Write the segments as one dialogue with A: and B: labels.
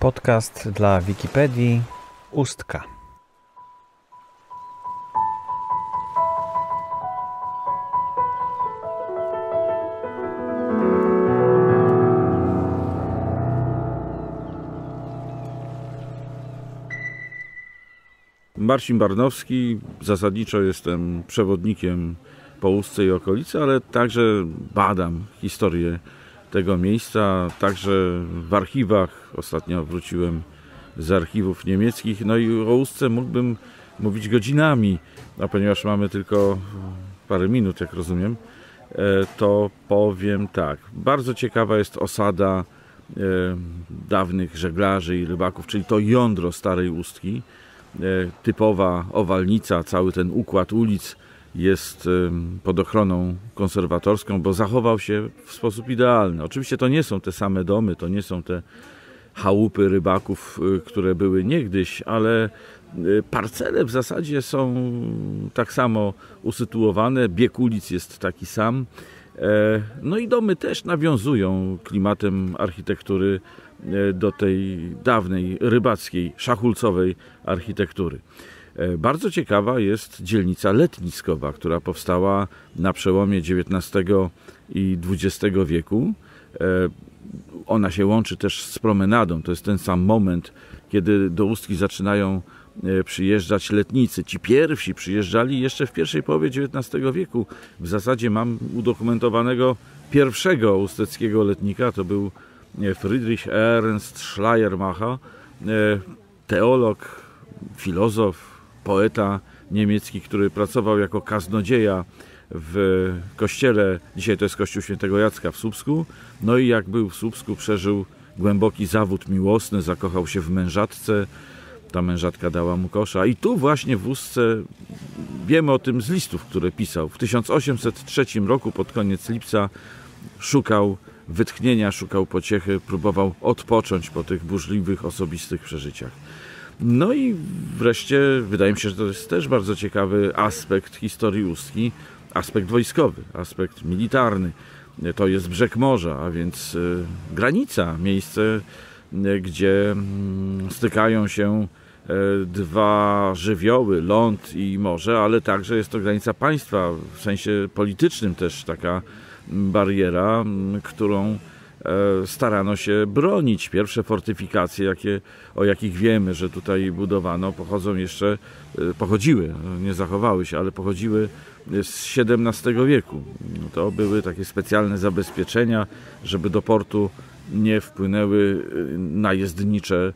A: Podcast dla Wikipedii Ustka.
B: Marcin Barnowski, zasadniczo jestem przewodnikiem po Ustce i okolicy, ale także badam historię tego miejsca, także w archiwach. Ostatnio wróciłem z archiwów niemieckich, no i o Ustce mógłbym mówić godzinami, a ponieważ mamy tylko parę minut, jak rozumiem, e, to powiem tak. Bardzo ciekawa jest osada e, dawnych żeglarzy i rybaków, czyli to jądro Starej Ustki, e, typowa owalnica, cały ten układ ulic jest pod ochroną konserwatorską, bo zachował się w sposób idealny. Oczywiście to nie są te same domy, to nie są te chałupy rybaków, y, które były niegdyś, ale y, parcele w zasadzie są tak samo usytuowane, bieg ulic jest taki sam. E, no i domy też nawiązują klimatem architektury e, do tej dawnej rybackiej, szachulcowej architektury. E, bardzo ciekawa jest dzielnica letniskowa, która powstała na przełomie XIX i XX wieku. E, ona się łączy też z promenadą. To jest ten sam moment, kiedy do Ustki zaczynają e, przyjeżdżać letnicy. Ci pierwsi przyjeżdżali jeszcze w pierwszej połowie XIX wieku. W zasadzie mam udokumentowanego pierwszego usteckiego letnika, to był Friedrich Ernst Schleiermacher, teolog, filozof, poeta niemiecki, który pracował jako kaznodzieja w kościele, dzisiaj to jest kościół świętego Jacka w Słupsku, no i jak był w Słupsku przeżył głęboki zawód miłosny, zakochał się w mężatce, ta mężatka dała mu kosza i tu właśnie w Ustce wiemy o tym z listów, które pisał. W 1803 roku pod koniec lipca szukał wytchnienia, szukał pociechy, próbował odpocząć po tych burzliwych, osobistych przeżyciach. No i wreszcie wydaje mi się, że to jest też bardzo ciekawy aspekt historii Ustki, aspekt wojskowy, aspekt militarny. To jest brzeg morza, a więc e, granica, miejsce, e, gdzie mm, stykają się e, dwa żywioły, ląd i morze, ale także jest to granica państwa, w sensie politycznym też taka bariera, którą E, starano się bronić. Pierwsze fortyfikacje, jakie, o jakich wiemy, że tutaj budowano, pochodzą jeszcze, pochodziły, nie zachowały się, ale pochodziły z XVII wieku. To były takie specjalne zabezpieczenia, żeby do portu nie wpłynęły e, najezdnicze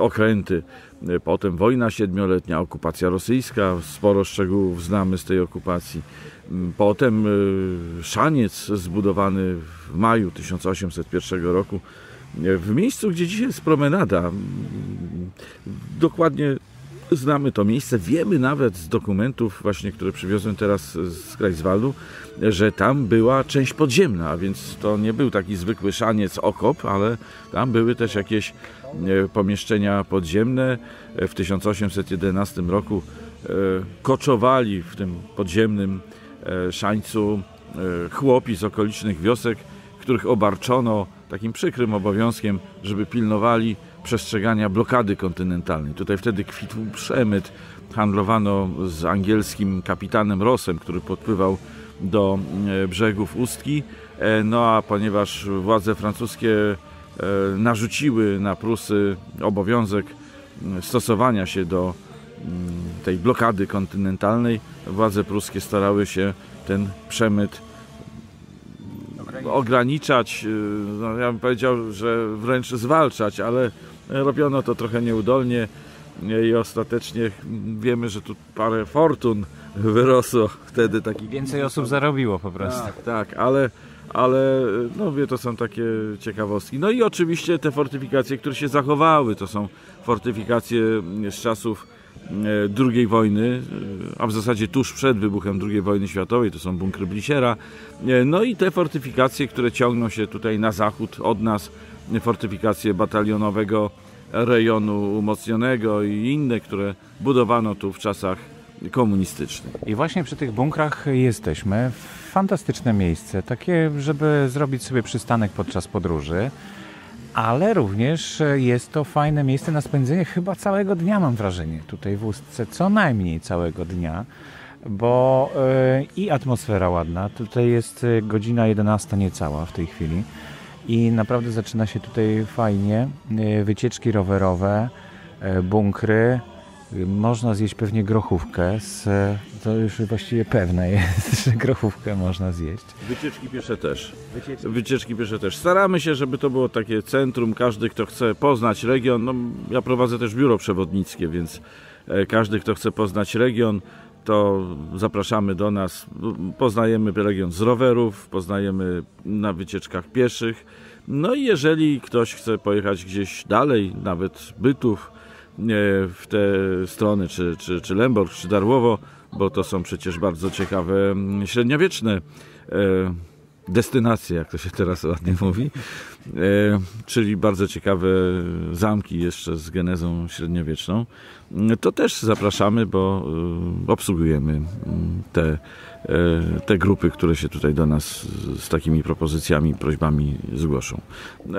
B: okręty. Potem wojna siedmioletnia, okupacja rosyjska, sporo szczegółów znamy z tej okupacji. Potem szaniec zbudowany w maju 1801 roku w miejscu, gdzie dzisiaj jest promenada. Dokładnie znamy to miejsce, wiemy nawet z dokumentów właśnie, które przywiozłem teraz z Greifswaldu, że tam była część podziemna, więc to nie był taki zwykły szaniec, okop, ale tam były też jakieś e, pomieszczenia podziemne. W 1811 roku e, koczowali w tym podziemnym e, szańcu chłopi z okolicznych wiosek, których obarczono takim przykrym obowiązkiem, żeby pilnowali przestrzegania blokady kontynentalnej. Tutaj wtedy kwitł przemyt, handlowano z angielskim kapitanem Rossem, który podpływał do e, brzegów Ustki. E, no a ponieważ władze francuskie e, narzuciły na Prusy obowiązek stosowania się do tej blokady kontynentalnej, władze pruskie starały się ten przemyt ograniczać, no ja bym powiedział, że wręcz zwalczać, ale robiono to trochę nieudolnie i ostatecznie wiemy, że tu parę fortun wyrosło wtedy takich.
A: Więcej osób zarobiło po prostu.
B: Tak, tak, ale, ale no wie, to są takie ciekawostki. No i oczywiście te fortyfikacje, które się zachowały, to są fortyfikacje z czasów e, II wojny, e, a w zasadzie tuż przed wybuchem II wojny światowej, to są bunkry Blisiera. E, no i te fortyfikacje, które ciągną się tutaj na zachód od nas, fortyfikacje batalionowego rejonu umocnionego i inne, które budowano tu w czasach komunistycznych.
A: I właśnie przy tych bunkrach jesteśmy. Fantastyczne miejsce, takie, żeby zrobić sobie przystanek podczas podróży. ale również jest to fajne miejsce na spędzenie chyba całego dnia, mam wrażenie, tutaj w Ustce, co najmniej całego dnia, bo e, i atmosfera ładna, tutaj jest e, godzina 11 niecała w tej chwili i naprawdę zaczyna się tutaj fajnie, e, wycieczki rowerowe, e, bunkry, można zjeść pewnie grochówkę, z, to już właściwie pewne jest, że grochówkę można zjeść.
B: Wycieczki piesze też. Wycieczki piesze też. Staramy się, żeby to było takie centrum. Każdy, kto chce poznać region, no ja prowadzę też biuro przewodnickie, więc e, każdy, kto chce poznać region, to zapraszamy do nas. Poznajemy region z rowerów, poznajemy na wycieczkach pieszych. No i jeżeli ktoś chce pojechać gdzieś dalej, nawet Bytów, w te strony, czy, czy, czy Lęborg, czy Darłowo, bo to są przecież bardzo ciekawe mm, średniowieczne e, destynacje, jak to się teraz ładnie mówi, e, czyli bardzo ciekawe zamki jeszcze z genezą średniowieczną, to też zapraszamy, bo e, obsługujemy te, e, te grupy, które się tutaj do nas z- takimi propozycjami, prośbami zgłoszą.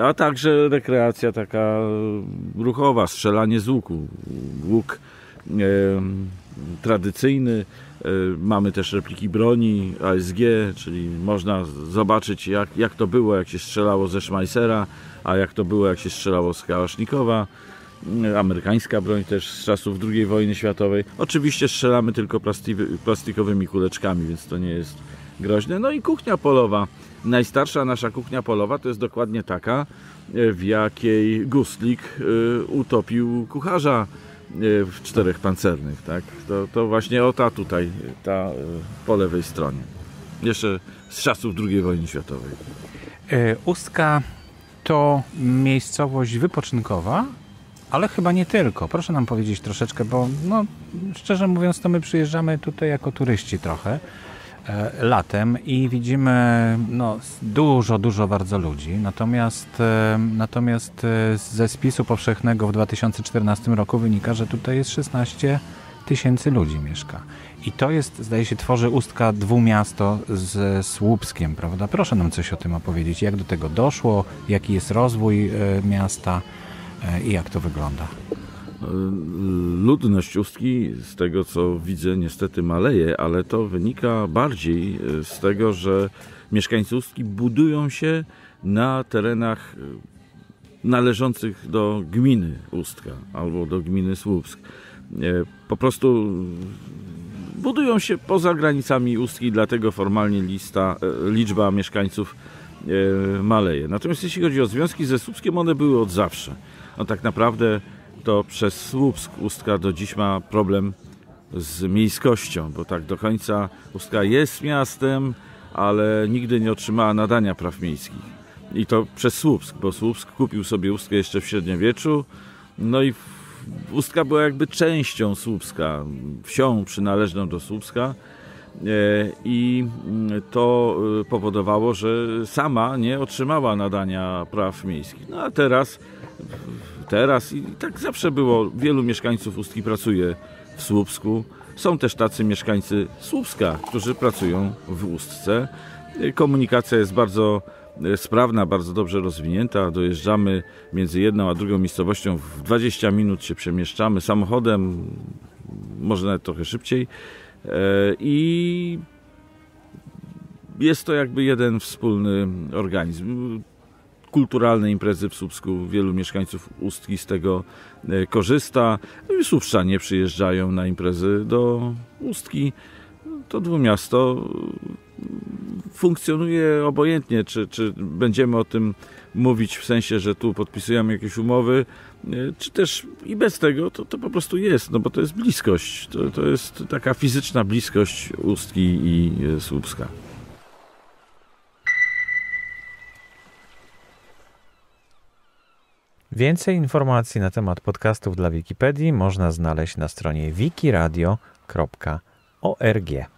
B: A także rekreacja taka ruchowa, strzelanie z łuku, łuk tradycyjny. E, Mamy też repliki broni ASG, czyli można zobaczyć jak, jak to było, jak się strzelało ze Schmeissera, a jak to było, jak się strzelało z Kałasznikowa. E, Amerykańska broń też z czasów II wojny światowej. Oczywiście strzelamy tylko plasti- plastikowymi kuleczkami, więc to nie jest groźne. No i kuchnia polowa. Najstarsza nasza kuchnia polowa to jest dokładnie taka, e, w jakiej Gustlik utopił kucharza w czterech pancernych. Tak? To, to właśnie o ta tutaj, ta e, po lewej stronie. Jeszcze z czasów II wojny światowej.
A: E, Ustka to miejscowość wypoczynkowa, ale chyba nie tylko. Proszę nam powiedzieć troszeczkę, bo no, szczerze mówiąc, to my przyjeżdżamy tutaj jako turyści trochę e, latem i widzimy no, dużo, dużo bardzo ludzi. Natomiast, e, natomiast e, ze spisu powszechnego w 2014 roku wynika, że tutaj jest 16 tysięcy ludzi mieszka. I to jest, zdaje się, tworzy Ustka dwumiasto z Słupskiem, prawda? Proszę nam coś o tym opowiedzieć. Jak do tego doszło? Jaki jest rozwój e, miasta e, i jak to wygląda?
B: Ludność Ustki, z tego co widzę, niestety maleje, ale to wynika bardziej e, z tego, że mieszkańcy Ustki budują się na terenach e, należących do gminy Ustka albo do gminy Słupsk. Po prostu budują się poza granicami Ustki, dlatego formalnie lista, liczba mieszkańców maleje. Natomiast jeśli chodzi o związki ze Słupskiem, one były od zawsze. No tak naprawdę to przez Słupsk Ustka do dziś ma problem z miejskością, bo tak do końca Ustka jest miastem, ale nigdy nie otrzymała nadania praw miejskich. I to przez Słupsk, bo Słupsk kupił sobie Ustkę jeszcze w średniowieczu, no i Ustka była jakby częścią Słupska, wsią przynależną do Słupska. E, I mm, to e, powodowało, że sama nie otrzymała nadania praw miejskich. No a teraz, teraz i tak zawsze było, wielu mieszkańców Ustki pracuje w Słupsku. Są też tacy mieszkańcy Słupska, którzy pracują w Ustce. E, Komunikacja jest bardzo e, sprawna, bardzo dobrze rozwinięta. Dojeżdżamy między jedną a drugą miejscowością w 20 minut się przemieszczamy samochodem, może nawet trochę szybciej. E, I jest to jakby jeden wspólny organizm. Kulturalne imprezy w Słupsku, wielu mieszkańców Ustki z tego e, korzysta. No Słupszczanie przyjeżdżają na imprezy do Ustki. To dwumiasto funkcjonuje obojętnie, czy, czy będziemy o tym mówić w sensie, że tu podpisujemy jakieś umowy, e, czy też i bez tego, to, to po prostu jest, no bo to jest bliskość, to, to jest taka fizyczna bliskość Ustki i e, Słupska.
A: Więcej informacji na temat podcastów dla Wikipedii można znaleźć na stronie wikiradio.org.